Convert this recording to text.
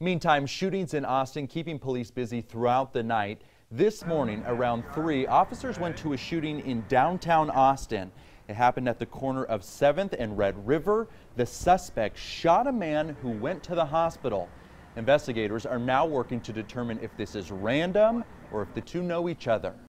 Meantime, shootings in Austin keeping police busy throughout the night. This morning around 3, officers went to a shooting in downtown Austin. It happened at the corner of 7th and Red River. The suspect shot a man who went to the hospital. Investigators are now working to determine if this is random or if the two know each other.